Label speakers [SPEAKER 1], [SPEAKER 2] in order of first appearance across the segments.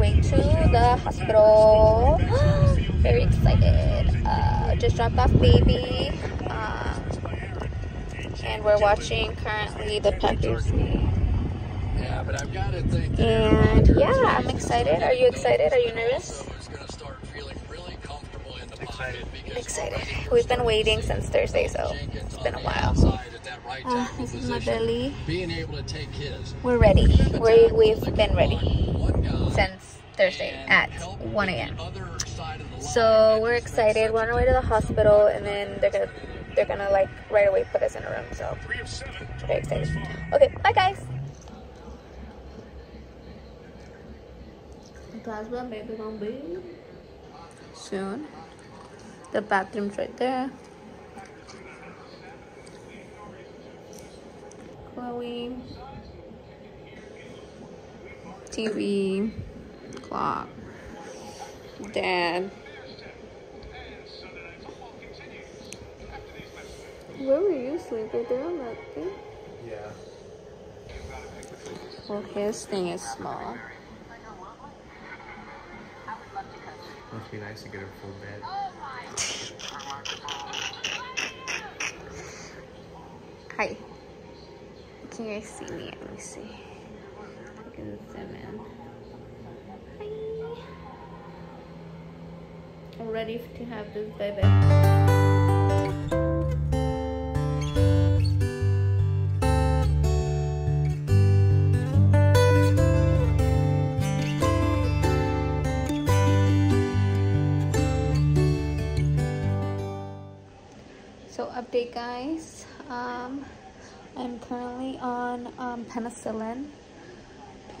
[SPEAKER 1] way to the hospital. Very excited. Uh, just dropped off baby. Um, and we're watching currently the Packers game.
[SPEAKER 2] Yeah, but I've got to think
[SPEAKER 1] And yeah, I'm excited. Are you excited? Are you nervous?
[SPEAKER 2] is going to start feeling really comfortable in the
[SPEAKER 3] Excited.
[SPEAKER 1] We've been waiting since Thursday, so it's been a while. Uh, this is my belly.
[SPEAKER 2] Being able to take his
[SPEAKER 1] We're ready. We, we've been ready since Thursday at 1 a.m.
[SPEAKER 2] the other side of the line.
[SPEAKER 1] So we're excited. We're on our way to the hospital, and then they're gonna they're gonna like right away put us in a room. So very excited. Okay, bye guys. Plasma baby gonna be soon. The bathroom's right there. Chloe. TV. Clock. Dad. Where were you sleeping? There on that thing?
[SPEAKER 3] Yeah.
[SPEAKER 1] Well, his thing is small.
[SPEAKER 3] Must be nice to get a full bed.
[SPEAKER 1] Hi. Can you guys see me? Let me see. I can zoom in. I'm ready to have this baby. So update guys, um, I'm currently on um, penicillin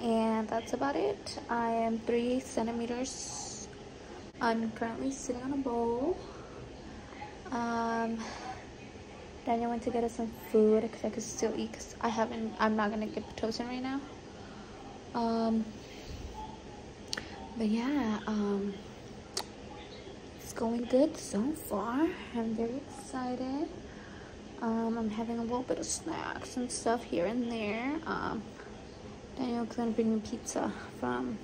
[SPEAKER 1] and that's about it. I am three centimeters. I'm currently sitting on a bowl. Um, Daniel went to get us some food because I could still eat because I haven't, I'm not going to get Pitocin right now. Um, but yeah, um, it's going good so far. I'm very excited. Um, I'm having a little bit of snacks and stuff here and there. Um, Daniel's gonna bring me pizza from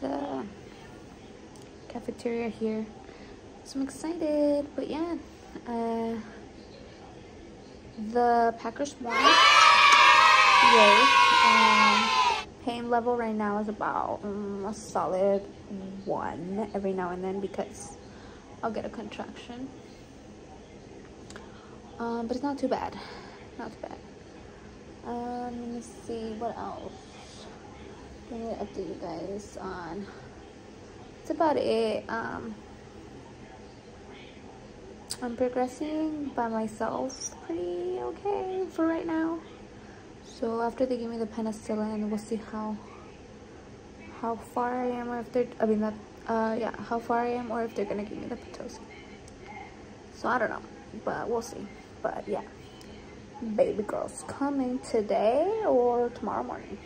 [SPEAKER 1] the cafeteria here. So I'm excited, but yeah, uh, the Packers won. Yay. Um, pain level right now is about um, a solid one every now and then because I'll get a contraction. Um, but it's not too bad. Not too bad. Um, let me see what else. Let me update you guys on. It's about it. Um, I'm progressing by myself pretty okay for right now. So after they give me the penicillin, we'll see how how far I am, or if they're I mean that uh yeah how far I am, or if they're gonna give me the pitocin. So I don't know, but we'll see. But yeah, baby girl's coming today or tomorrow morning.